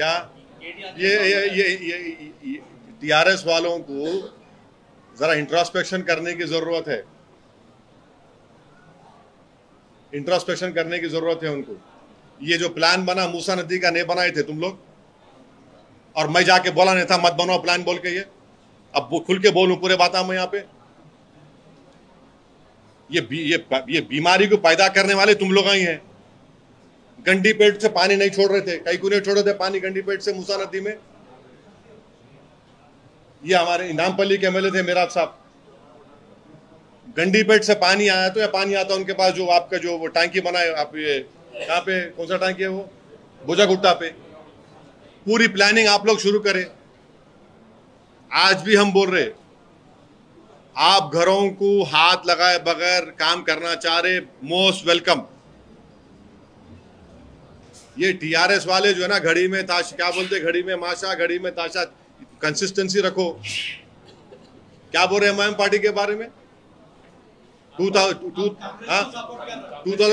क्या? ये ये ये ये टीआरएस वालों को जरा इंट्रोस्पेक्शन करने की ज़रूरत है। इंट्रोस्पेक्शन करने की ज़रूरत है उनको। ये जो प्लान बना, मूसा नदी का नहीं बनाए थे तुम लोग? और मैं जाके बोला नहीं था, मत बनाओ प्लान बोल के ये। अब खुल के बोलूँ पूरे बात मैं यहाँ पे। ये ये ये बीमारी को पैदा करने वाले तुम लोग ही हैं। गंडी पेट से पानी नहीं छोड़ रहे थे। कई को नहीं छोड़ रहे थे पानी गंडी पेट से मूसा नदी में। ये हमारे इनामपल्ली के एमएलए थे मेरा साहब। गंडी पेट से पानी आया तो या पानी आता उनके पास जो आपका जो वो टांकी बनाए आप ये कहाँ पे, कौन सा टांकी है वो? भुजा गुट्टा पे। पूरी प्लानिंग आप लोग शुरू करें। आज भी हम बोल रहे आप घरों को हाथ लगाए बगैर काम करना चाह रहे मोस्ट वेलकम ये टीआरएस वाले जो है ना घड़ी में ताश क्या बोलते घड़ी में माशा घड़ी में ताशा कंसिस्टेंसी रखो। क्या बोल रहे हैं एम पार्टी के बारे में? टू थाउज़ेंड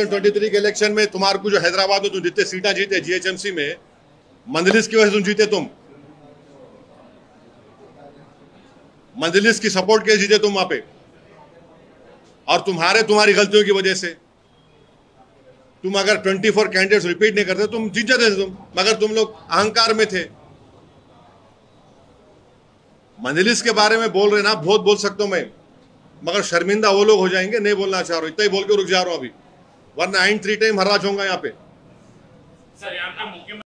ट्वेंटी थ्री के इलेक्शन में तुम्हारे को जो हैदराबाद में तुम जितने सीटा जीते जीएचएमसी में मंदलिस की वजह से तुम जीते तुम। मंदलिस की सपोर्ट के जीते तुम वहाँ पे। और तुम्हारे तुम्हारी गलतियों की वजह से। तुम अगर 24 कैंडिडेट्स रिपीट नहीं करते, तुम जीत जाते तुम। मगर तुम लोग अहंकार में थे। मंजलिस के बारे में बोल रहे ना, बहुत बोल सकता हूँ मैं। मगर शर्मिंदा वो लोग हो जाएँगे, नहीं बोलना चाह रहा हूँ। इतना ही बोल के रुक जा रहा हूँ अभी। वरना एंड थ्री टाइम हरा जाऊँगा यहाँ पे। सर, यहाँ